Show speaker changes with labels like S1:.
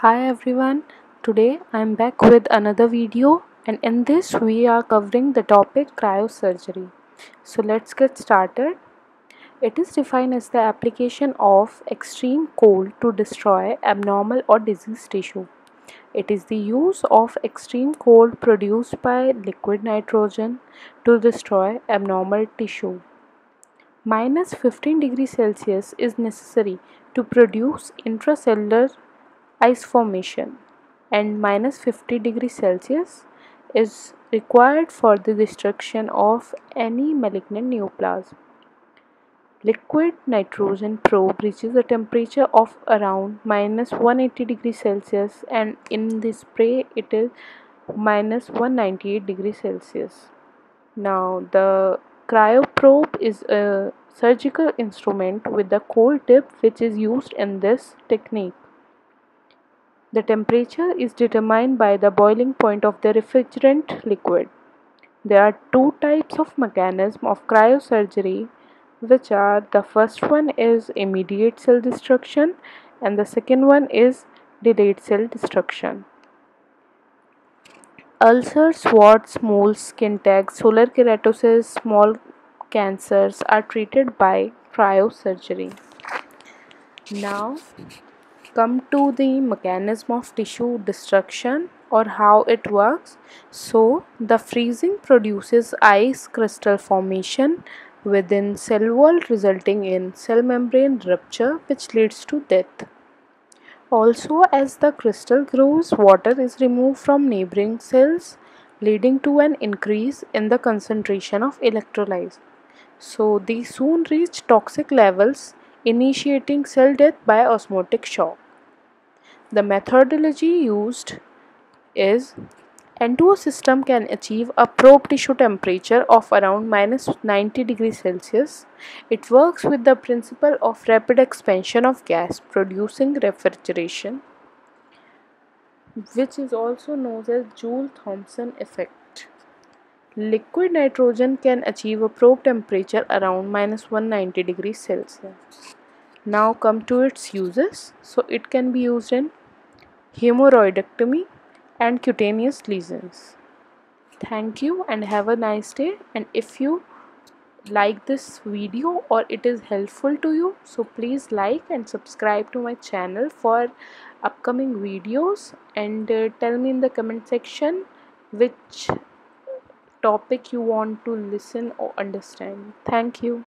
S1: Hi everyone, today I am back with another video and in this we are covering the topic cryosurgery. So let's get started. It is defined as the application of extreme cold to destroy abnormal or diseased tissue. It is the use of extreme cold produced by liquid nitrogen to destroy abnormal tissue. Minus 15 degrees Celsius is necessary to produce intracellular ice formation and minus 50 degrees Celsius is required for the destruction of any malignant neoplasm. Liquid nitrogen probe reaches a temperature of around minus 180 degrees Celsius and in the spray it is minus 198 degrees Celsius. Now the cryoprobe is a surgical instrument with a cold tip which is used in this technique. The temperature is determined by the boiling point of the refrigerant liquid. There are two types of mechanism of cryosurgery which are the first one is immediate cell destruction and the second one is delayed cell destruction. Ulcers, warts, moles, skin tags, solar keratosis, small cancers are treated by cryosurgery. Now come to the mechanism of tissue destruction or how it works. So the freezing produces ice crystal formation within cell wall resulting in cell membrane rupture which leads to death. Also as the crystal grows water is removed from neighboring cells leading to an increase in the concentration of electrolytes. So these soon reach toxic levels initiating cell death by osmotic shock. The methodology used is N2O system can achieve a probe tissue temperature of around minus 90 degrees Celsius. It works with the principle of rapid expansion of gas producing refrigeration which is also known as Joule-Thomson effect. Liquid nitrogen can achieve a probe temperature around minus 190 degrees Celsius. Now come to its uses. So it can be used in hemorrhoidectomy and cutaneous lesions. Thank you and have a nice day and if you like this video or it is helpful to you so please like and subscribe to my channel for upcoming videos and uh, tell me in the comment section which topic you want to listen or understand. Thank you.